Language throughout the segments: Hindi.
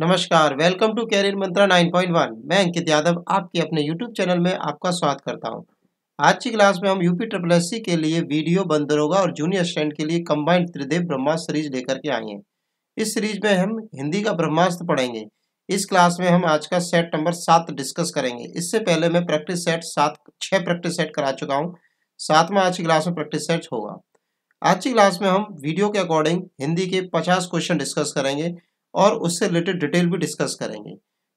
नमस्कार वेलकम टू कैरियर मंत्रा 9.1 मैं अंकित यादव आपके अपने यूट्यूब चैनल में आपका स्वागत करता हूँ। आज की क्लास में हम यूपी ट्रिपल एस के लिए वीडियो बंदरोगा और जूनियर स्टैंड के लिए कंबाइंड त्रिदेव ब्रह्मास्त्र सीरीज़ लेकर के आए हैं। इस सीरीज़ में हम हिंदी का ब्रह्मास्त्र पढ़ेंगे। इस क्लास में हम आज का सेट नंबर सात डिस्कस करेंगे। इससे पहले मैं प्रैक्टिस सेट सात छः प्रैक्टिस सेट करा चुका हूँ। में आज की क्लास में प्रैक्टिस सेट होगा। आज की क्लास में हम वीडियो के अकॉर्डिंग हिंदी के पचास क्वेश्चन डिस्कस करेंगे। और उससे रिलेटेड डिटेल भी डिस्कस करेंगे।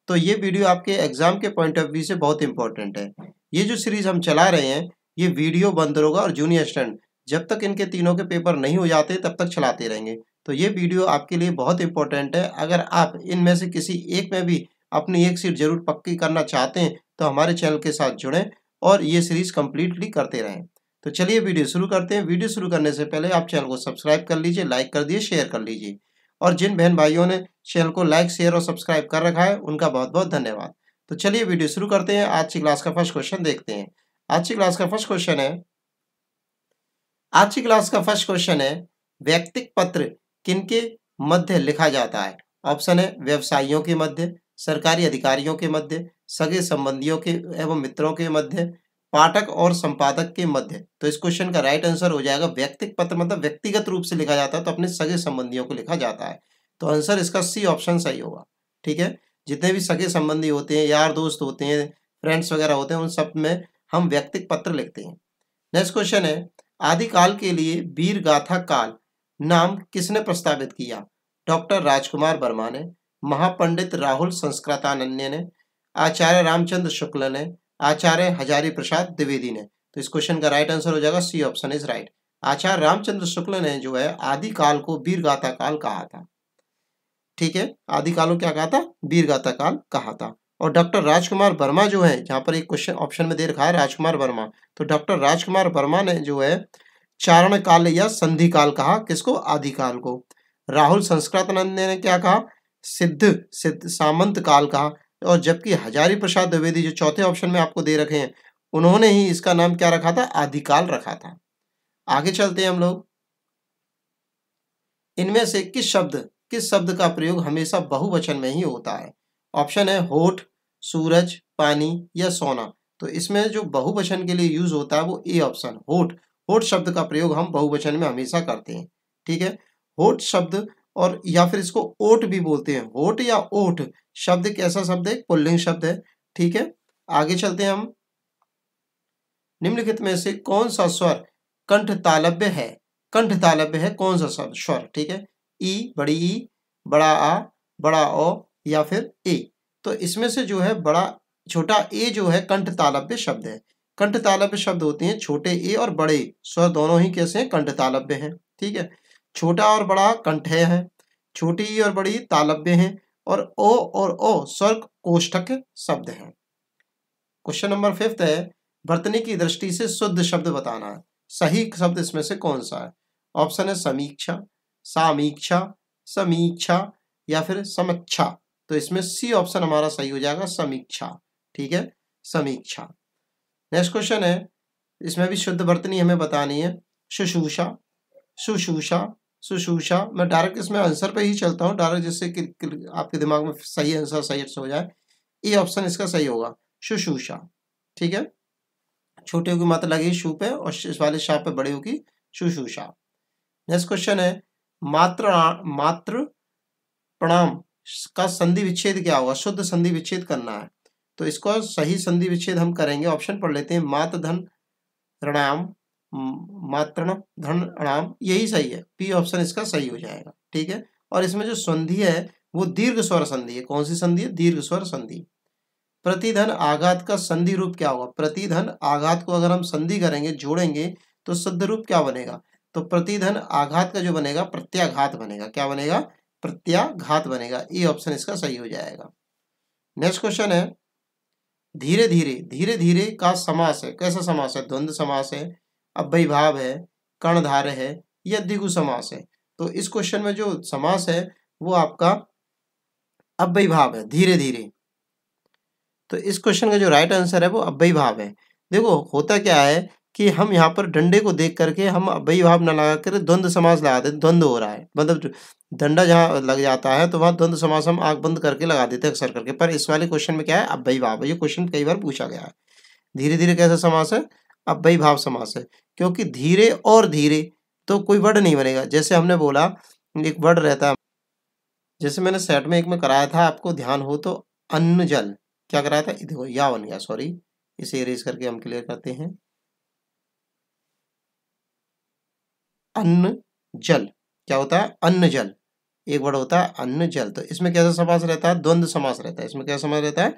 तो ये वीडियो आपके एग्ज़ाम के पॉइंट ऑफ़ व्यू से बहुत इंपॉर्टेंट है। ये जो सीरीज़ हम चला रहे हैं, ये वीडियो बंद होगा और जूनियर स्टैंड जब तक इनके तीनों के पेपर नहीं हो जाते, तब तक चलाते रहेंगे। तो ये वीडियो आपके लिए बहुत इंपॉर्टेंट है। अगर आप इनमें से किसी एक में भी अपनी एक सीट ज़रूर पक्की करना चाहते हैं तो हमारे चैनल के साथ जुड़ें और ये सीरीज़ कंप्लीटली करते रहें। तो चलिए वीडियो शुरू करते हैं। वीडियो शुरू करने से पहले आप चैनल को सब्सक्राइब कर लीजिए, लाइक कर दिए शेयर कर लीजिए। और जिन बहन भाइयों ने चैनल को लाइक, शेयर और सब्सक्राइब कर रखा है, उनका बहुत बहुत धन्यवाद। तो चलिए वीडियो शुरू करते हैं। आज की क्लास का फ़र्स्ट क्वेश्चन देखते हैं। आज की क्लास का फ़र्स्ट क्वेश्चन है, आज की क्लास का फ़र्स्ट क्वेश्चन है, व्यक्तिक पत्र किनके मध्य लिखा जाता है? ऑप्शन है, व्यवसायियों के मध्य, सरकारी अधिकारियों के मध्य, सगे संबंधियों के एवं मित्रों के मध्य पाठक और संपादक के मध्य। तो इस क्वेश्चन का राइट आंसर हो जाएगा व्यक्तिक पत्र मतलब व्यक्तिगत रूप से लिखा जाता है तो अपने सगे संबंधियों को लिखा जाता है। तो आंसर इसका सी ऑप्शन सही होगा, ठीक है? जितने भी सगे संबंधी होते हैं, यार दोस्त होते हैं फ्रेंड्स वगैरह होते हैं, उन सब में हम व्यक्तिक पत्र लिखते हैं। नेक्स्ट क्वेश्चन है, आदिकाल के लिए वीर गाथा काल नाम किसने प्रस्तावित किया? डॉक्टर राजकुमार वर्मा ने, महापंडित राहुल संस्कृतानन्य ने, आचार्य रामचंद्र शुक्ल ने आचार्य हजारी प्रसाद द्विवेदी ने। तो इस क्वेश्चन का राइट आंसर हो जाएगा C option is right Acharya Ramchandra Shukla ने जो है, आदि काल को वीर गाथा काल कहा था। ठीक है? आदि काल को क्या कहा था? वीर गाथा काल कहा था। और डॉक्टर राजकुमार वर्मा जो है, जहाँ पर एक क्वेश्चन ऑप्शन में दे रखा है राजकुमार वर्मा। तो डॉक्टर राजकुमार वर्मा ने जो है, चारण काल या संधि काल कहा, किसको? आदि काल को। राहुल संस्कृतानंद ने क्या कहा? सिद्ध सिद्ध सामंत काल कहा। और जबकि हजारी प्रसाद द्विवेदी जो चौथे ऑप्शन में आपको दे रखे हैं, उन्होंने ही इसका नाम क्या रखा था? आदिकाल रखा था। आगे चलते हैं हम लोग। इनमें से किस शब्द किस शब्द का प्रयोग हमेशा बहुवचन में ही होता है? ऑप्शन है होठ, सूरज, पानी या सोना। तो इसमें जो बहुवचन के लिए यूज़ होता है वो ए ऑप्शन, होठ। होठ शब्द का प्रयोग हम बहुवचन में हमेशा करते हैं, ठीक है? होठ शब्द और या फिर इसको ओट भी बोलते हैं। होठ या ओठ शब्द कैसा शब्द है पुल्लिंग शब्द है, ठीक है? आगे चलते हैं हम। निम्नलिखित में से कौन सा स्वर कंठ तालब्य है? कंठ तालब्य है कौन सा शब्द स्वर, ठीक है? ई, बड़ी ई, बड़ा आ, बड़ा ओ या फिर ए। तो इसमें से जो है बड़ा, छोटा ए जो है कंठ तालब्य शब्द है। कंठ तालब्य शब्द होते हैं छोटे ए और बड़े। स्वर दोनों ही कैसे हैं? कंठ तालब्य हैं, ठीक है? छोटा और बड़ा कंठ है छोटी और बड़ी तालब्य हैं और ओ और ओ स्वर्ग कोष्ठक शब्द हैं। क्वेश्चन नंबर फिफ्थ है, वर्तनी की दृष्टि से शुद्ध शब्द बताना है सही शब्द इसमें से कौन सा है? ऑप्शन है समीक्षा, सामीक्षा, समीक्षा या फिर समीक्षा तो इसमें सी ऑप्शन हमारा सही हो जाएगा, समीक्षा, ठीक है? समीक्षा। नेक्स्ट क्वेश्चन है, इसमें भी शुद्ध वर्तनी हमें बतानी है शुशूषा सुशूषा सुशूषा मैं डायरेक्ट इसमें आंसर पे ही चलता हूँ। डायरेक्ट जिससे कि आपके दिमाग में सही आंसर सही हो जाए। ये ऑप्शन इसका सही होगा। शुशूषा ठीक है? छोटे की मात्रा लगी शू पे और इस वाले शाह पे बड़ी होगी सुशूषा नेक्स्ट क्वेश्चन है, मात्र मात्र प्रणाम का संधि विच्छेद क्या होगा? शुद्ध संधि विच्छेद करना है। तो इसको सही संधि विच्छेद हम करेंगे। ऑप्शन पढ़ लेते हैं। मात धन प्रणाम। मात्रण धन अणाम यही सही है। पी ऑप्शन इसका सही हो जाएगा, ठीक है? और इसमें जो संधि है, वो दीर्घ स्वर संधि है। कौन सी संधि है? दीर्घ स्वर संधि। प्रतिधन आघात का संधि रूप क्या होगा? प्रतिधन आघात को अगर हम संधि करेंगे, जोड़ेंगे तो शुद्ध रूप क्या बनेगा? तो प्रतिधन आघात का जो बनेगा, प्रत्याघात बनेगा। क्या बनेगा? प्रत्याघात बनेगा। ये ऑप्शन इसका सही हो जाएगा। नेक्स्ट क्वेश्चन है। धीरे धीरे धीरे धीरे का समास है। कैसा समास है? द्वंद्व समास है। अव्यय भाव है कर्णधार है, या दिगु समास है। तो इस क्वेश्चन में जो समास है, वो आपका अव्यय भाव है धीरे धीरे तो इस क्वेश्चन का जो राइट आंसर है, वो अव्यय भाव है। देखो, होता क्या है कि हम यहाँ पर डंडे को देख करके हम अव्ययी भाव न लगा कर द्वंद्व समास लगा देते द्वंद्व हो रहा है। मतलब डंडा जहाँ लग जाता है तो वहाँ द्वंद्व समास हम आग बंद करके लगा देते हैं अक्सर करके। पर इस वाले क्वेश्चन में क्या है? अव्ययी भाव ये क्वेश्चन कई बार पूछा गया है। धीरे धीरे कैसा समास है? अव्ययी भाव समास है। क्योंकि धीरे और धीरे तो कोई वर्ड नहीं बनेगा। जैसे हमने बोला, एक वर्ड रहता है। जैसे मैंने सेट में एक में कराया था, आपको ध्यान हो तो अन्न जल क्या कराया था? देखो या बन गया सॉरी इसे इरेज करके हम क्लियर करते हैं। अन्न जल क्या होता है? अन्न जल एक वर्ड होता है अन्न जल तो इसमें कैसा समास रहता है? द्वंद्व समास रहता है। इसमें क्या समास रहता है?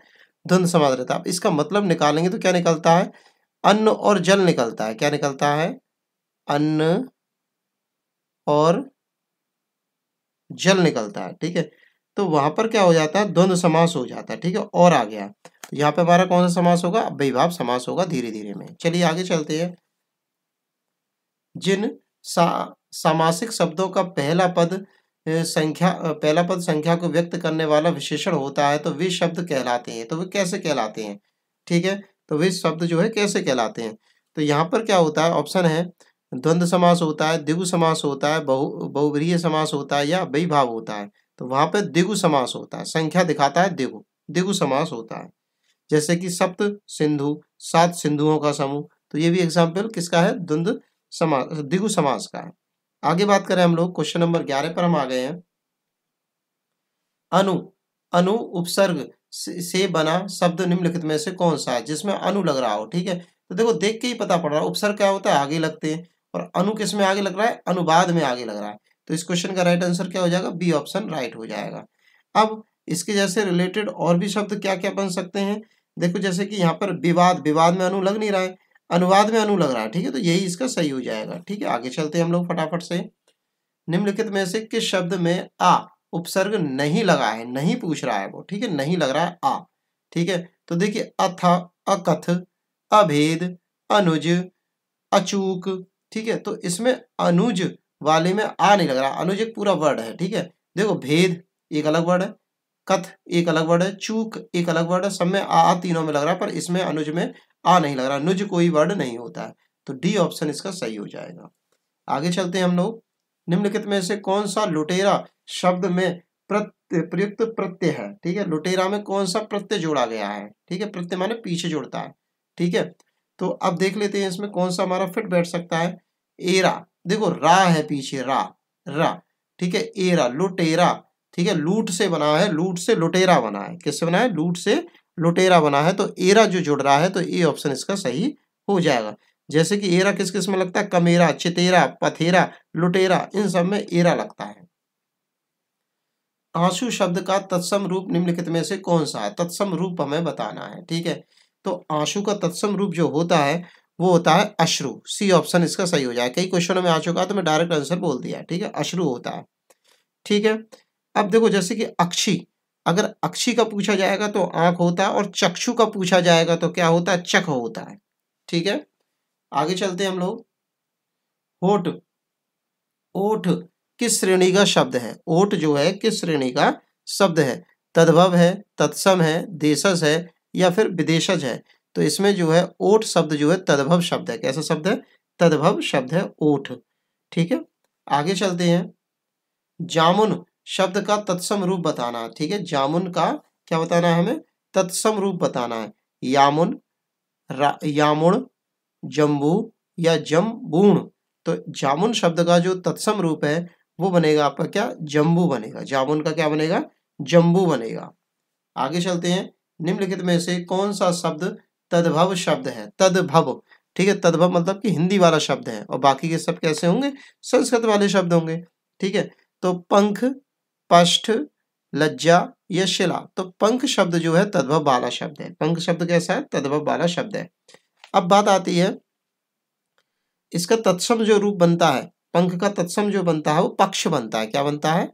द्वंद्व समास रहता है। इसका मतलब निकालेंगे तो क्या निकलता है? अन्न और जल निकलता है। क्या निकलता है? अन्न और जल निकलता है, ठीक है? तो वहाँ पर क्या हो जाता है? द्वंद्व समास हो जाता है, ठीक है? और आ गया। यहाँ पे हमारा कौन सा समास होगा? अव्ययीभाव समास होगा धीरे धीरे में। चलिए आगे चलते हैं। जिन सा, सामासिक शब्दों का पहला पद संख्या पहला पद संख्या को व्यक्त करने वाला विशेषण होता है तो वे शब्द कहलाते हैं। तो वे कैसे कहलाते हैं? ठीक है? तो वे शब्द जो है कैसे कहलाते हैं? तो यहाँ पर क्या होता है? ऑप्शन है, द्वंद्व समास होता है, दिगु समास होता है, बहु, बहुव्रीय समास होता है या भाव होता है। तो वहाँ पर दिगु समास होता है, संख्या दिखाता है दिगु दिगु समास होता है। जैसे कि सप्त सिंधु, सात सिंधुओं का समूह तो ये भी एग्ज़ाम्पल किसका है? द्वंद्व समास दिगु समास का है। आगे बात करें हम लोग क्वेश्चन नंबर ग्यारह पर हम आ गए हैं। अनु अनु उपसर्ग से बना शब्द निम्नलिखित में से कौन सा है, जिसमें अनु लग रहा हो, ठीक है? तो देखो, देख के ही पता पड़ रहा है, उपसर्ग क्या होता है? आगे लगते हैं, और अनु किसमें आगे लग रहा है? अनुवाद में आगे लग रहा है। तो इस क्वेश्चन का राइट आंसर क्या हो जाएगा? बी ऑप्शन राइट हो जाएगा। अब इसके जैसे रिलेटेड और भी शब्द क्या क्या बन सकते हैं? देखो, जैसे कि यहाँ पर विवाद विवाद में अनु लग नहीं रहा है, अनुवाद में अनु लग रहा है, ठीक है? तो यही इसका सही हो जाएगा, ठीक है? आगे चलते हैं हम लोग फटाफट से। निम्नलिखित में से किस शब्द में आ उपसर्ग नहीं लगा है, नहीं पूछ रहा है वो, ठीक है? नहीं लग रहा है आ ठीक है? तो देखिए, अथ, अकथ, अभेद, अनुज, अचूक, ठीक है? तो इसमें अनुज वाले में आ नहीं लग रहा। अनुज एक पूरा वर्ड है, ठीक है? देखो, भेद एक अलग वर्ड है, कथ एक अलग वर्ड है, चूक एक अलग वर्ड है, सब में आ तीनों में लग रहा है, पर इसमें अनुज में आ नहीं लग रहा। अनुज कोई वर्ड नहीं होता है तो डी ऑप्शन इसका सही हो जाएगा। आगे चलते हैं हम लोग। निम्नलिखित में से कौन सा लुटेरा शब्द में प्रत्य प्रयुक्त प्रत्यय है? ठीक है, लुटेरा में कौन सा प्रत्यय जोड़ा गया है? ठीक है, प्रत्यय माने पीछे जोड़ता है। ठीक है तो अब देख लेते हैं इसमें कौन सा हमारा फिट बैठ सकता है? एरा। देखो, रा है पीछे, रा रा। ठीक है, एरा, लुटेरा। ठीक है, लूट से बना है, लूट से लुटेरा बना है। किससे बना है? लूट से लुटेरा बना है। तो एरा जो जुड़ रहा है तो ए ऑप्शन इसका सही हो जाएगा। जैसे कि एरा किस किसमें लगता है? कमेरा, चितेरा, पथेरा, लुटेरा, इन सब में एरा लगता है। आँसू शब्द का तत्सम रूप निम्नलिखित में से कौन सा है? तत्सम रूप हमें बताना है, ठीक है? तो आँसू का तत्सम रूप जो होता है, वो होता है अश्रु। सी ऑप्शन इसका सही हो जाए। कई क्वेश्चनों में आ चुका तो मैं डायरेक्ट आंसर बोल दिया, ठीक है? अश्रु होता है, ठीक है? अब देखो जैसे कि अक्षी, अगर अक्षी का पूछा जाएगा तो आँख होता है और चक्षु का पूछा जाएगा तो क्या होता है? चख होता है, ठीक है? आगे चलते हैं हम लोग। ओठ ओठ किस श्रेणी का शब्द है? ओठ जो है, किस श्रेणी का शब्द है? तद्भव है, तत्सम है, देशज है, या फिर विदेशज है? तो इसमें जो है, ओठ शब्द जो है, तद्भव शब्द है। कैसा शब्द है? तद्भव शब्द है ओठ। ठीक है? आगे चलते हैं। जामुन शब्द का तत्सम रूप बताना है। ठीक है? जामुन का क्या बताना है हमें? तत्सम रूप बताना है। यामुन यामुण जम्बू या जम्बूण। तो जामुन शब्द का जो तत्सम रूप है, वो बनेगा आपका क्या? जम्बू बनेगा। जामुन का क्या बनेगा? जम्बू बनेगा। आगे चलते हैं। निम्नलिखित में से कौन सा शब्द तद्भव शब्द है? तद्भव। ठीक है, तद्भव मतलब कि हिंदी वाला शब्द है और बाकी के सब कैसे होंगे? संस्कृत वाले शब्द होंगे। ठीक है तो पंख, पष्ठ, लज्जा या शिला। तो पंख शब्द जो है तद्भव वाला शब्द है। पंख शब्द कैसा है? तद्भव वाला शब्द है। अब बात आती है, इसका तत्सम जो रूप बनता है, पंख का तत्सम जो बनता है, वो पक्ष बनता है। क्या बनता है?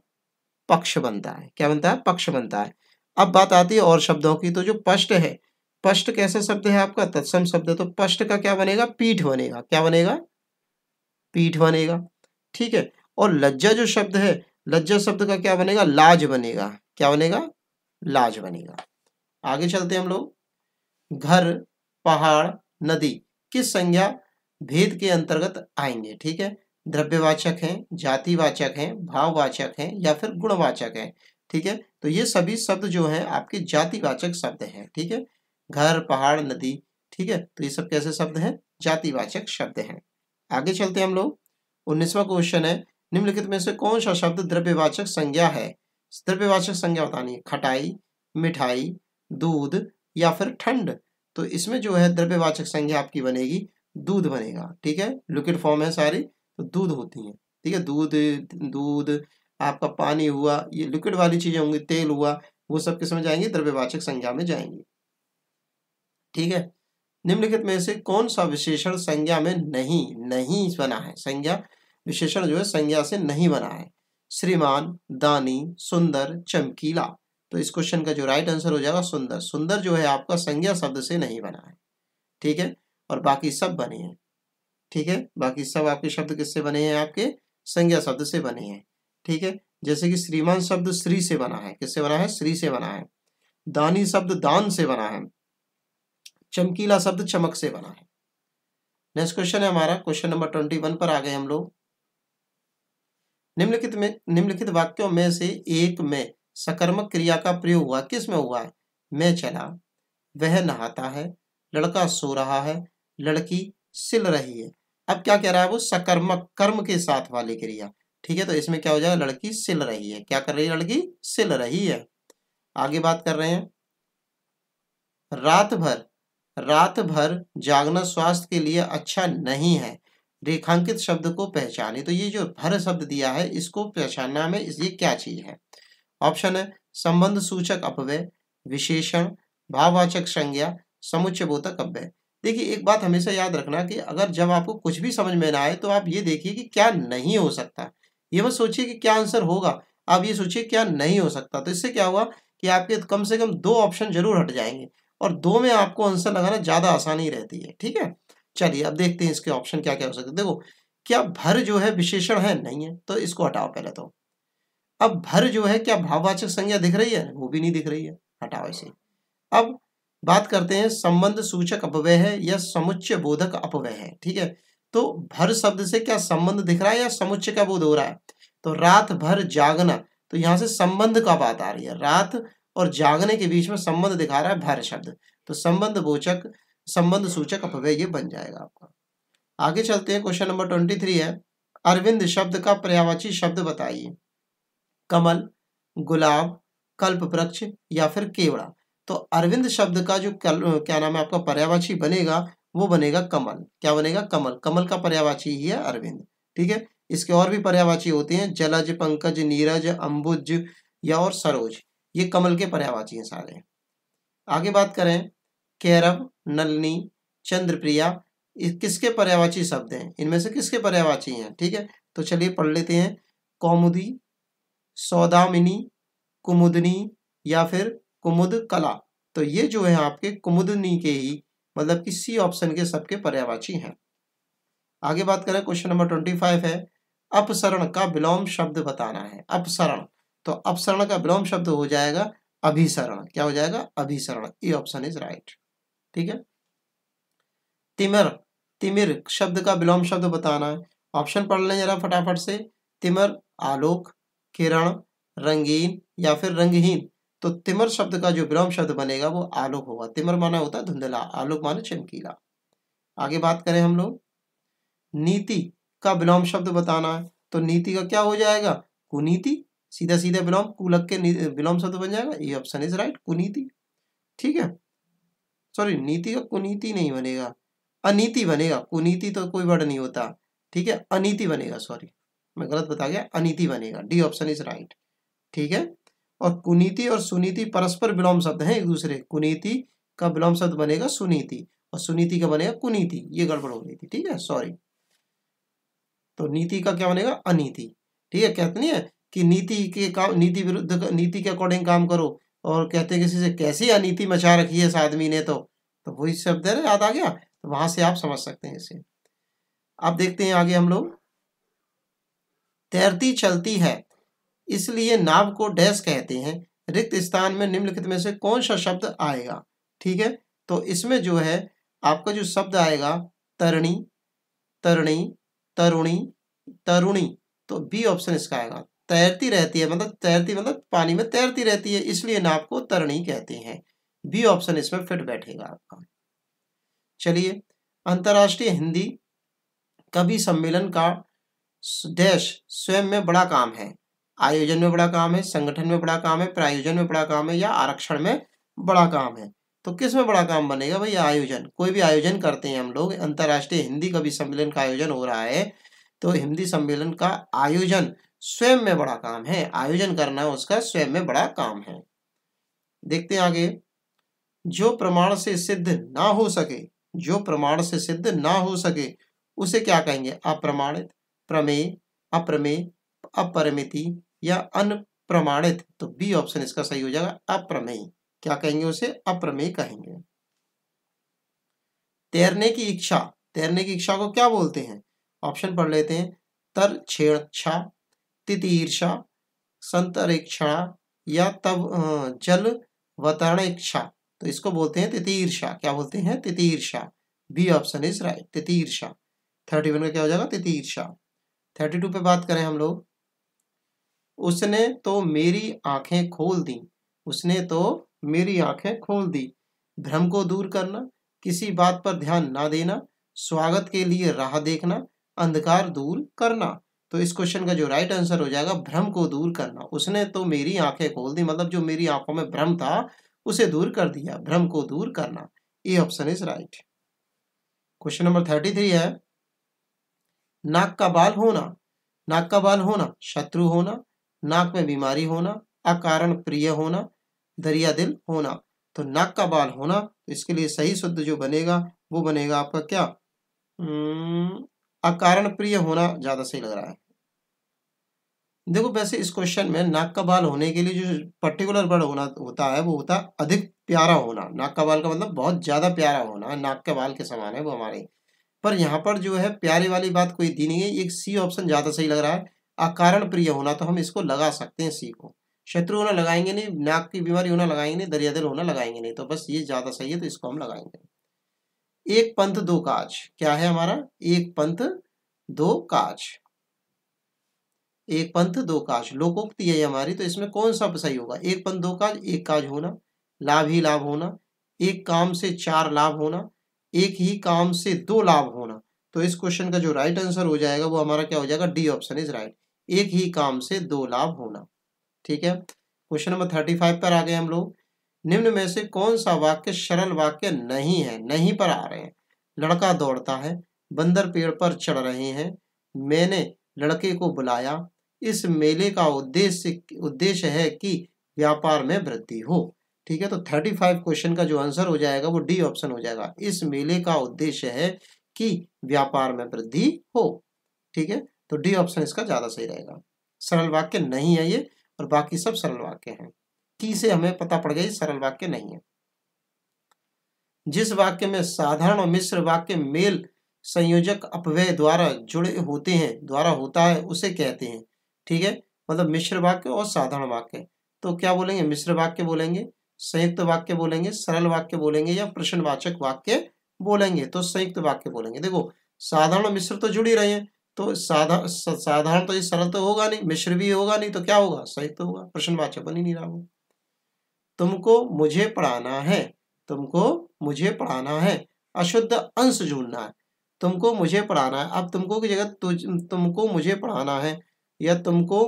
पक्ष बनता है। क्या बनता है? पक्ष बनता है। अब बात आती है और शब्दों की तो जो पष्ट है, पष्ट कैसा शब्द है आपका? तत्सम शब्द तो पष्ट का क्या बनेगा? पीठ बनेगा। क्या बनेगा? पीठ बनेगा। ठीक है? और लज्जा जो शब्द है, लज्जा शब्द का क्या बनेगा? लाज बनेगा। क्या बनेगा? लाज बनेगा। आगे चलते हम लोग। घर, पहाड़ नदी, किस संज्ञा भेद के अंतर्गत आएँगे? ठीक है? द्रव्यवाचक हैं, जातिवाचक हैं, भाववाचक हैं या फिर गुणवाचक हैं। ठीक है? तो ये सभी शब्द जो हैं, आपके जातिवाचक शब्द हैं। ठीक है? घर, पहाड़, नदी। ठीक है? तो ये सब कैसे शब्द हैं? जातिवाचक शब्द हैं। आगे चलते हैं हम लोग। उन्नीसवा क्वेश्चन है, निम्नलिखित में से कौन सा शब्द द्रव्यवाचक संज्ञा है? द्रव्यवाचक संज्ञा बतानी है, खटाई, मिठाई, दूध या फिर ठंड। तो इसमें जो है द्रव्यवाचक संज्ञा आपकी बनेगी, दूध बनेगा, ठीक है? लिक्विड फॉर्म है सारी तो दूध होती है, ठीक है? दूध दूध, आपका पानी हुआ, ये लिक्विड वाली चीज़ें होंगी, तेल हुआ, वो सब किसमें जाएँगे? द्रव्यवाचक संज्ञा में जाएँगे, ठीक है? निम्नलिखित में से कौन सा विशेषण संज्ञा में नहीं नहीं बना है? संज्ञा विशेषण जो है संज्ञा से नहीं बना है। श्रीमान, दानी, सुंदर, चमकीला तो इस क्वेश्चन का जो राइट आंसर हो जाएगा सुंदर। सुंदर जो है आपका संज्ञा शब्द से नहीं बना है। ठीक है? और बाकी सब बने हैं। ठीक है? बाकी सब आपके शब्द किससे बने हैं? आपके संज्ञा शब्द से बने हैं। ठीक है? जैसे कि श्रीमान शब्द श्री से बना है। किससे बना है? श्री से बना है। दानी शब्द दान से बना है। चमकीला शब्द चमक से बना है। नेक्स्ट क्वेश्चन है हमारा। क्वेश्चन नंबर ट्वेंटी वन पर आ गए हम लोग। निम्नलिखित में निम्नलिखित वाक्यों में से एक में सकर्मक क्रिया का प्रयोग हुआ, किसमें हुआ है? मैं चला। वह नहाता है, लड़का सो रहा है, लड़की सिल रही है। अब क्या कह रहा है वो? सकर्मक, कर्म के साथ वाली क्रिया। ठीक है तो इसमें क्या हो जाएगा? लड़की सिल रही है। क्या कर रही है? लड़की सिल रही है। आगे बात कर रहे हैं। रात भर रात भर जागना स्वास्थ्य के लिए अच्छा नहीं है। रेखांकित शब्द को पहचाने। तो ये जो भर शब्द दिया है, इसको पहचानना में ये क्या चीज़ है? ऑप्शन है, संबंध सूचक अपव्यय, विशेषण, भाववाचक संज्ञा समुच्चय बोधक अव्यय देखिए, एक बात हमेशा याद रखना कि अगर जब आपको कुछ भी समझ में ना आए तो आप ये देखिए कि क्या नहीं हो सकता। ये मत सोचिए कि क्या आंसर होगा, आप ये सोचिए क्या नहीं हो सकता। तो इससे क्या हुआ कि आपके कम से कम दो ऑप्शन ज़रूर हट जाएँगे और दो में आपको आंसर लगाना ज़्यादा आसानी रहती है, ठीक है? चलिए, अब देखते हैं इसके ऑप्शन क्या क्या हो सकते देखो, क्या भर जो है विशेषण है? नहीं है तो इसको हटाओ पहले तो। अब भर जो है, क्या भाववाचक संज्ञा दिख रही है? वो भी नहीं दिख रही है। हटाओ इसे। अब बात करते हैं, संबंध सूचक अपव्यय है या समुच्चय बोधक अपव्यय है, ठीक है? तो भर शब्द से क्या संबंध दिख रहा है या समुच्चय का बोध हो रहा है? तो रात भर जागना तो यहाँ से संबंध का बात आ रही है। रात और जागने के बीच में संबंध दिखा रहा है भर शब्द। तो संबंध बोचक, संबंध सूचक अपव्यय ये बन जाएगा आपका। आगे चलते हैं, क्वेश्चन नंबर ट्वेंटी थ्री है। अरविंद शब्द का पर्यावाची शब्द बताइए। कमल गुलाब कल्प वृक्ष या फिर केवड़ा। तो अरविंद शब्द का जो कल, क्या नाम है आपका पर्यावाची बनेगा वो बनेगा कमल। क्या बनेगा? कमल। कमल का पर्यावाची ही है अरविंद। ठीक है? इसके और भी पर्यावाची होते हैं जलज पंकज नीरज अंबुज या और सरोज। ये कमल के पर्यावाची हैं सारे। आगे बात करें कैरव नलनी चंद्रप्रिया किसके पर्यावाची शब्द हैं? इनमें से किसके पर्यावाची हैं? ठीक है? तो चलिए पढ़ लेते हैं। कौमुदी सौदामिनी, कुमुदनी या फिर कुमुद कला। तो ये जो है आपके कुमुदनी के ही मतलब कि सी ऑप्शन के सबके पर्यावाची हैं। आगे बात करें क्वेश्चन नंबर ट्वेंटी फाइव है, अपसरण का विलोम शब्द बताना है, अपसरण। तो अपसरण का विलोम शब्द हो जाएगा अभिसरण। क्या हो जाएगा? अभिसरण। ये ऑप्शन इज़ राइट ठीक है? तिमर। तिमिर शब्द का विलोम शब्द बताना है। ऑप्शन पढ़ लें जरा फटाफट से। तिमर, आलोक। किरण, रंगीन या फिर रंगहीन तो तिमर शब्द का जो विलोम शब्द बनेगा वो आलोक होगा। तिमर माना होता है धुंधला, आलोक माने चमकीला। आगे बात करें हम लोग। नीति का विलोम शब्द बताना है तो नीति का क्या हो जाएगा? कुनीति। सीधा सीधा विलोम, कुलक के विलोम शब्द बन जाएगा। ये ऑप्शन इज़ राइट कुनीति। ठीक है? सॉरी नीति का कुनीति नहीं बनेगा। अनीति बनेगा। कुनीति तो कोई वर्ड नहीं होता। ठीक है? अनीति बनेगा सॉरी मैं गलत बता गया, अनिति बनेगा डी ऑप्शन इज़ राइट ठीक है? और कुनीति और सुनीति परस्पर विलोम शब्द हैं एक दूसरे, कुनीति का विलोम शब्द बनेगा सुनीति, और सुनीति का बनेगा कुनीति, ये गड़बड़ हो गई थी, ठीक है? सॉरी तो नीति का क्या बनेगा? अनीति, ठीक है? कहते नहीं है कि नीति के काम, नीति विरुद्ध नीति के अकॉर्डिंग काम करो, और कहते हैं किसी से, कैसी अनीति मचा रखी है इस आदमी ने तो? तो वही शब्द है याद आ गया? तो वहाँ से आप समझ सकते हैं इसे। आप देखते हैं आगे हम लोग। तैरती चलती है। इसलिए नाव को डैश कहते हैं। रिक्त स्थान में निम्नलिखित में से कौन सा शब्द आएगा? ठीक है? तो इसमें जो है, आपका जो शब्द आएगा, तरणी, तरुणी तरुणी तरुणी तो बी ऑप्शन इसका आएगा। तैरती रहती है मतलब तैरती मतलब पानी में तैरती रहती है, इसलिए नाव को तरणी कहते हैं। बी ऑप्शन इसमें फिट बैठेगा आपका। चलिए, अंतर्राष्ट्रीय हिंदी कवि सम्मेलन का डैश स्वयं में बड़ा काम है। आयोजन में बड़ा काम है, संगठन में बड़ा काम है, प्रायोजन में बड़ा काम है या आरक्षण में बड़ा काम है। तो किसमें बड़ा काम बनेगा भाई? आयोजन। कोई भी आयोजन करते हैं हम लोग। अंतर्राष्ट्रीय हिंदी कवि सम्मेलन का आयोजन हो रहा है। तो हिंदी सम्मेलन का आयोजन स्वयं में बड़ा काम है। आयोजन करना उसका स्वयं में बड़ा काम है। देखते हैं आगे। जो प्रमाण से सिद्ध ना हो सके, जो प्रमाण से सिद्ध ना हो सके, उसे क्या कहेंगे? अप्रमाणित। प्रमेय अप्रमेय अपरिमिति या अनप्रमाणित तो बी ऑप्शन इसका सही हो जाएगा अप्रमेय क्या कहेंगे उसे? अप्रमेय कहेंगे। तैरने की इच्छा, तैरने की इच्छा को क्या बोलते हैं? ऑप्शन पढ़ लेते हैं। तर, छेड़ा तितीर्षा, संतरिक्षणा या तब जल वतरण इच्छा तो इसको बोलते हैं तितीर्षा। क्या बोलते हैं? तितीर्षा। बी ऑप्शन इज़ राइट तितीर्षा। थर्टी वन का क्या हो जाएगा? तितीर्षा। थर्टी टू पे बात करें हम लोग। उसने तो मेरी आँखें खोल दी। उसने तो मेरी आँखें खोल दी। भ्रम को दूर करना, किसी बात पर ध्यान ना देना, स्वागत के लिए राह देखना, अंधकार दूर करना। तो इस क्वेश्चन का जो राइट आंसर हो जाएगा, भ्रम को दूर करना। उसने तो मेरी आँखें खोल दी मतलब जो मेरी आँखों में भ्रम था, उसे दूर कर दिया, भ्रम को दूर करना। A option is right question number thirty three है। नाक का बाल होना नाक का बाल होना शत्रु होना नाक में बीमारी होना अकारण प्रिय होना दरिया दिल होना। तो नाक का बाल होना तो इसके लिए सही शुद्ध जो बनेगा वो बनेगा आपका क्या? अकारण प्रिय होना ज़्यादा सही लग रहा है। देखो वैसे इस क्वेश्चन में नाक का बाल होने के लिए जो पर्टिकुलर वर्ड होना होता है वो होता है अधिक प्यारा होना। नाक का बाल का मतलब बहुत ज़्यादा प्यारा होना। नाक के बाल के समान है वो हमारे। पर यहाँ पर जो है प्यारे वाली बात कोई दी नहीं है। एक सी ऑप्शन ज़्यादा सही लग रहा है। अकारण प्रिय होना तो हम इसको लगा सकते हैं सी को। शत्रु होना लगाएँगे नहीं, नाक की बीमारी होना लगाएँगे नहीं दरिया दरियादिल होना लगाएँगे नहीं तो बस ये ज़्यादा सही है तो इसको हम लगाएँगे। एक पंथ, दो काज। क्या है हमारा? एक पंथ, दो काज। एक पंथ, दो काज। लोकोक्ति है हमारी तो इसमें कौन सा सही होगा? एक पंथ, दो काज, एक काज होना। लाभ ही लाभ होना। एक काम से चार लाभ होना। एक ही काम से दो लाभ होना। तो इस क्वेश्चन का जो राइट आंसर हो जाएगा, वो हमारा क्या हो जाएगा? डी ऑप्शन इज़ राइट एक ही काम से दो लाभ होना। ठीक है? क्वेश्चन नंबर थर्टी फाइव पर आ गए हम लोग। निम्न में से कौन सा वाक्य सरल वाक्य नहीं है? नहीं पर आ रहे हैं। लड़का दौड़ता है, बंदर पेड़ पर चढ़ रहे हैं। मैंने लड़के को बुलाया। इस मेले का उद्देश्य उद्देश्य है कि व्यापार में वृद्धि हो। ठीक है तो थर्टी फाइव क्वेश्चन का जो आंसर हो जाएगा, वो डी ऑप्शन हो जाएगा। इस मेले का उद्देश्य है कि व्यापार में वृद्धि हो, ठीक है? तो डी ऑप्शन इसका ज़्यादा सही रहेगा। सरल वाक्य नहीं है ये, और बाकी सब सरल वाक्य हैं। की से हमें पता पड़ गया सरल वाक्य नहीं है। जिस वाक्य में साधारण और मिश्र वाक्य मेल संयोजक अपव्यय द्वारा जुड़े होते हैं, द्वारा होता है, उसे कहते हैं, ठीक है? मतलब मिश्र वाक्य और साधारण वाक्य। तो क्या बोलेंगे? मिश्र वाक्य बोलेंगे। संयुक्त वाक्य बोलेंगे, सरल वाक्य बोलेंगे या प्रश्नवाचक वाक्य बोलेंगे तो संयुक्त वाक्य बोलेंगे। देखो, साधारण मिश्र तो जुड़ी रहे हैं तो साधा साधारण तो ये सरल तो होगा नहीं, मिश्र भी होगा नहीं तो क्या होगा? संयुक्त तो होगा, प्रश्नवाचक बन ही नहीं रहा वो। तुमको मुझे पढ़ाना है, तुमको मुझे पढ़ाना है, अशुद्ध अंश जोड़ना है। तुमको मुझे पढ़ाना है, अब तुमको की जगह तुमको मुझे पढ़ाना है या तुमको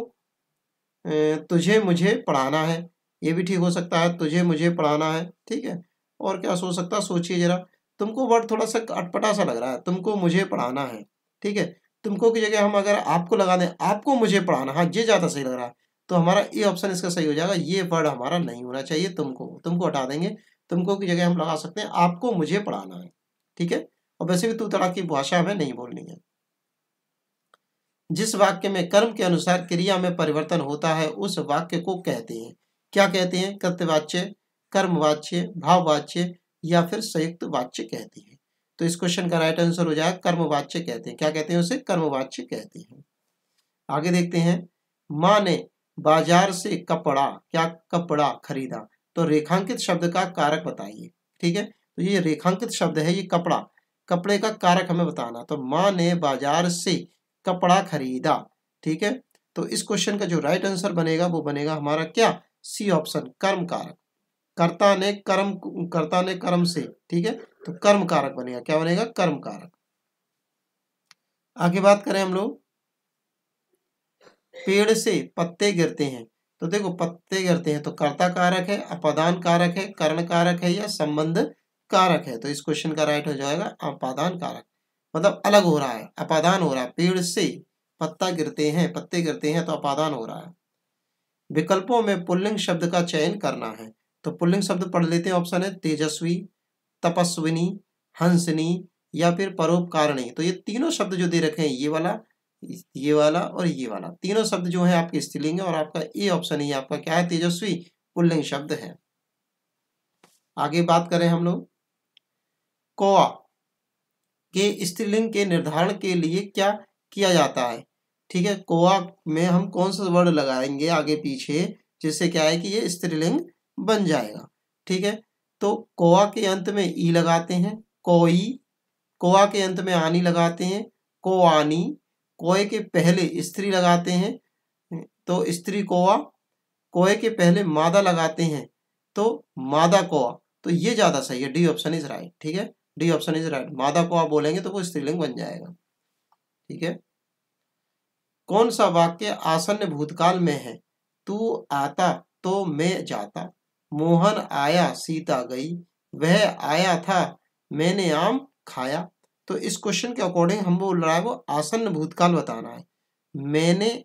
तुझे मुझे पढ़ाना है ये भी ठीक हो सकता है, तुझे मुझे पढ़ाना है, ठीक है? और क्या सोच सकता है? सोचिए जरा। तुमको वर्ड थोड़ा सा अटपटा सा लग रहा है, तुमको मुझे पढ़ाना है, ठीक है? तुमको की जगह हम अगर आपको लगा दें, आपको मुझे पढ़ाना हाँ ये ज़्यादा सही लग रहा है तो हमारा ये ऑप्शन इसका सही हो जाएगा, ये वर्ड हमारा नहीं होना चाहिए तुमको तुमको हटा देंगे, तुमको की जगह हम लगा सकते हैं, आपको मुझे पढ़ाना है, ठीक है? और वैसे भी तू तड़ा की भाषा हमें नहीं बोलनी है। जिस वाक्य में कर्म के अनुसार क्रिया में परिवर्तन होता है, उस वाक्य को कहते हैं। क्या कहते हैं? कर्तवाच्य कर्मवाच्य, भाववाच्य या फिर संयुक्त वाच्य कहते हैं। तो इस क्वेश्चन का राइट आंसर हो जाएगा, कर्मवाच्य कहते हैं। क्या कहते हैं उसे? कर्मवाच्य कहते हैं। आगे देखते हैं। माँ ने बाज़ार से कपड़ा, क्या कपड़ा खरीदा? तो रेखांकित शब्द का कारक बताइए, ठीक है? तो ये रेखांकित शब्द है, ये कपड़ा। कपड़े का कारक हमें बताना। तो माँ ने बाज़ार से कपड़ा खरीदा, ठीक है? तो इस क्वेश्चन का जो राइट आंसर बनेगा, वो बनेगा हमारा क्या? सी ऑप्शन कर्म कारक कर्ता ने कर्म, कर्ता ने कर्म से, ठीक है? तो कर्म कारक बनेगा। क्या बनेगा? कर्म कारक आगे बात करें हम लोग। पेड़ से पत्ते गिरते हैं। तो देखो, पत्ते गिरते हैं तो कर्ता कारक है, अपादान कारक है, कर्ण कारक है या संबंध कारक है। तो इस क्वेश्चन का राइट हो जाएगा, अपादान कारक। मतलब अलग हो रहा है, अपादान हो रहा है। पेड़ से पत्ता गिरते हैं, पत्ते गिरते हैं तो अपादान हो रहा है। विकल्पों में पुल्लिंग शब्द का चयन करना है। तो पुल्लिंग शब्द पढ़ लेते हैं ऑप्शन है तेजस्वी, तपस्विनी, हंसनी या फिर परोपकारणी। तो ये तीनों शब्द जो दे रखे हैं, ये वाला ये वाला और ये वाला। तीनों शब्द जो है आपके स्त्रीलिंग है और आपका ए ऑप्शन ही आपका क्या है? तेजस्वी पुल्लिंग शब्द है। आगे बात करें हम लोग। कोआ के स्त्रीलिंग के निर्धारण के लिए क्या किया जाता है? ठीक है? कोआ में हम कौन सा वर्ड लगाएँगे आगे पीछे, जिससे क्या है कि ये स्त्रीलिंग बन जाएगा। ठीक है? तो कोआ के अंत में ई लगाते हैं, कोई। कोआ के अंत में आनी लगाते हैं को आनी कोए के पहले स्त्री लगाते हैं तो स्त्री कोआ। कोए के पहले मादा लगाते हैं तो मादा कोआ। तो ये ज़्यादा सही है, डी ऑप्शन इज़ राइट। ठीक है? D option is right. मादा कोआ बोलेंगे तो वो स्त्रीलिंग बन जाएगा। ठीक है? कौन सा वाक्य आसन्न भूतकाल में है? तू आता तो मैं जाता। मोहन आया, सीता गई। वह आया था, मैंने आम खाया। तो इस क्वेश्चन के अकॉर्डिंग हम बोल रहा है, वो आसन्न भूतकाल बताना है। मैंने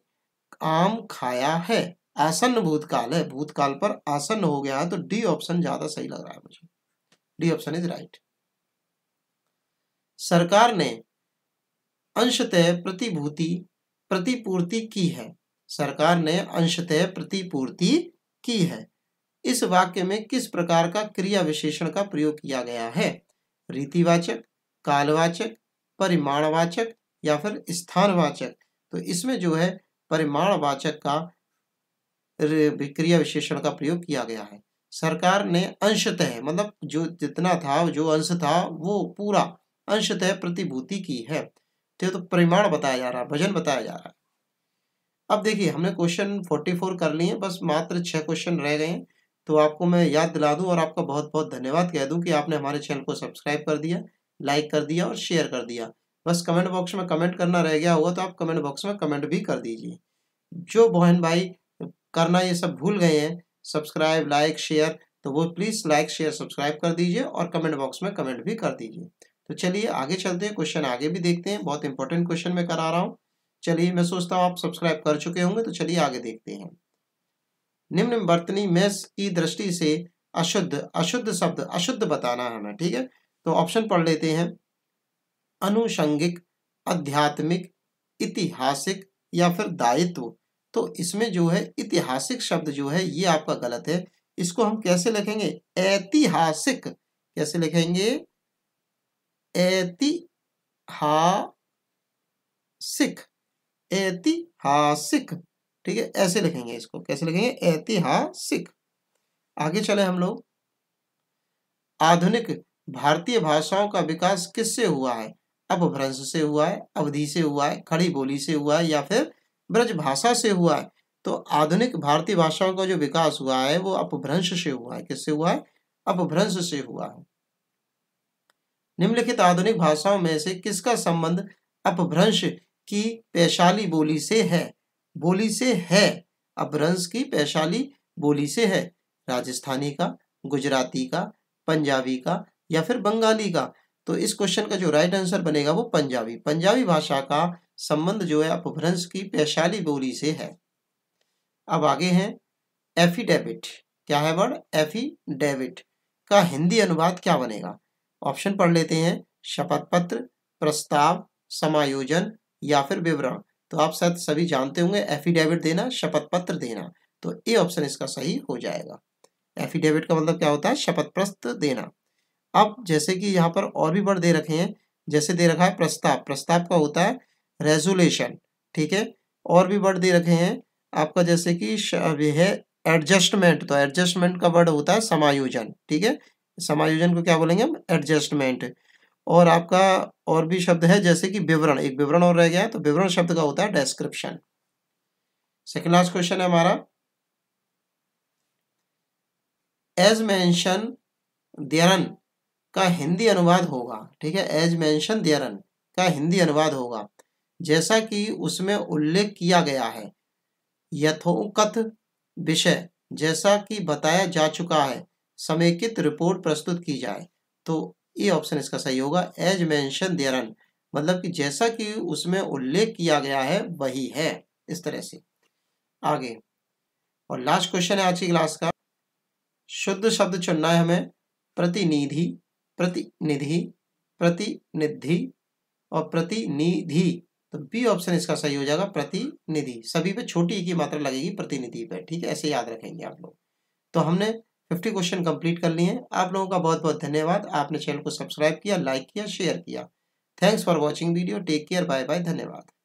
आम खाया है, आसन्न भूतकाल है। भूतकाल पर आसन्न हो गया है तो डी ऑप्शन ज़्यादा सही लग रहा है मुझे। डी ऑप्शन इज़ राइट सरकार ने अंशतः प्रतिभूति प्रतिपूर्ति की है। सरकार ने अंशतः प्रतिपूर्ति की है। इस वाक्य में किस प्रकार का क्रिया विशेषण का प्रयोग किया गया है? रीतिवाचक, कालवाचक, परिमाणवाचक या फिर स्थानवाचक? तो इसमें जो है परिमाणवाचक का क्रिया विशेषण का प्रयोग किया गया है। सरकार ने अंशतः मतलब जो जितना था, जो अंश था, वो पूरा अंशतः प्रतिभूति की है। तो, तो परिमाण बताया जा रहा है वज़न बताया जा रहा है। अब देखिए हमने क्वेश्चन 44 कर लिए बस मात्र छह क्वेश्चन रह गए हैं। तो आपको मैं याद दिला दूँ और आपका बहुत बहुत धन्यवाद। कह दूँ कि आपने हमारे चैनल को सब्सक्राइब कर दिया लाइक कर दिया और शेयर कर दिया। बस कमेंट बॉक्स में कमेंट करना रह गया होगा तो आप कमेंट बॉक्स में कमेंट भी कर दीजिए। जो बहन भाई करना ये सब भूल गए हैं सब्सक्राइब लाइक शेयर तो वो प्लीज़ लाइक शेयर सब्सक्राइब कर दीजिए और कमेंट बॉक्स में कमेंट भी कर दीजिए। तो चलिए आगे चलते हैं क्वेश्चन आगे भी देखते हैं। बहुत इंपॉर्टेंट क्वेश्चन मैं करा रहा हूँ। चलिए मैं सोचता हूँ आप सब्सक्राइब कर चुके होंगे तो चलिए आगे देखते हैं। निम्न वर्तनी में की दृष्टि से अशुद्ध अशुद्ध शब्द, अशुद्ध बताना है हमें, ठीक है? तो ऑप्शन पढ़ लेते हैं। अनुषंगिक, आध्यात्मिक ऐतिहासिक या फिर दायित्व। तो इसमें जो है ऐतिहासिक शब्द जो है, ये आपका गलत है। इसको हम कैसे लिखेंगे? ऐतिहासिक। कैसे लिखेंगे? ऐतिहासिक ऐतिहासिक, ठीक है? ऐसे लिखेंगे इसको। कैसे लिखेंगे? ऐतिहासिक। आगे चले हम लोग। आधुनिक भारतीय भाषाओं का विकास किससे हुआ है? अपभ्रंश से हुआ है, अवधि से हुआ है, खड़ी बोली से हुआ है या फिर ब्रज भाषा से हुआ है? तो आधुनिक भारतीय भाषाओं का जो विकास हुआ है, वो अपभ्रंश से हुआ है। किससे हुआ है? अपभ्रंश से हुआ है। निम्नलिखित आधुनिक भाषाओं में से किसका संबंध अपभ्रंश की पैशाली बोली से है? बोली से है, अपभ्रंश की पैशाली बोली से है। राजस्थानी का, गुजराती का, पंजाबी का या फिर बंगाली का? तो इस क्वेश्चन का जो राइट आंसर बनेगा वो पंजाबी। पंजाबी भाषा का संबंध जो है अपभ्रंश की पैशाली बोली से है। अब आगे हैं एफिडेविट क्या है वर्ड एफिडेविट का हिंदी अनुवाद क्या बनेगा? ऑप्शन पढ़ लेते हैं। शपथ पत्र प्रस्ताव, समायोजन या फिर विवरण। तो आप शायद सभी जानते होंगे एफिडेविट देना शपथ पत्र देना। तो ए ऑप्शन इसका सही हो जाएगा। एफिडेविट का मतलब क्या होता है? शपथ पत्र देना। अब जैसे कि यहाँ पर और भी वर्ड दे रखे हैं। जैसे दे रखा है प्रस्ताव। प्रस्ताव का होता है रेजुलेशन ठीक है? और भी वर्ड दे रखे हैं। आपका जैसे कि है एडजस्टमेंट तो एडजस्टमेंट का वर्ड होता है समायोजन, ठीक है? समायोजन को क्या बोलेंगे हम? एडजस्टमेंट और आपका और भी शब्द है, जैसे कि विवरण। एक विवरण और रह गया तो विवरण शब्द का होता है डेस्क्रिप्शन सेकेंड लास्ट क्वेश्चन है हमारा। एज मेंशन दियरन का हिंदी अनुवाद होगा। ठीक है? एज मेंशन दियरन का हिंदी अनुवाद होगा। जैसा कि उसमें उल्लेख किया गया है यथोकथ विषय जैसा कि बताया जा चुका है। समेकित रिपोर्ट प्रस्तुत की जाए तो ये ऑप्शन इसका सही होगा। एज मेंशन देरन मतलब कि जैसा कि उसमें उल्लेख किया गया है, वही है, इस तरह से। आगे, और लास्ट क्वेश्चन है आज की क्लास का। शुद्ध शब्द चुनना है हमें, प्रतिनिधि प्रतिनिधि प्रतिनिधि और प्रतिनिधि तो बी ऑप्शन इसका सही हो जाएगा, प्रतिनिधि। सभी पे छोटी की मात्रा लगेगी, प्रतिनिधि पे, ठीक है? ऐसे याद रखेंगे आप लोग। तो हमने फिफ्टी क्वेश्चन कंप्लीट कर लिए हैं। आप लोगों का बहुत बहुत धन्यवाद। आपने चैनल को सब्सक्राइब किया, लाइक किया, शेयर किया। Thanks for watching video. Take care. Bye bye धन्यवाद।